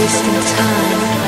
wasting time,